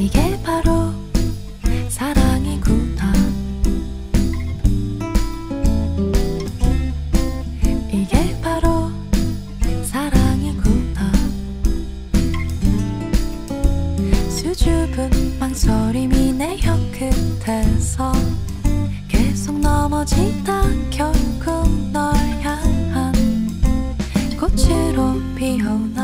이게 바로 사랑이구나. 이게 바로 사랑이구나. 수줍은 망설임이 내 혀끝에서 계속 넘어지다. 결국 널 향한 꽃으로 피어나.